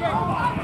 Ya,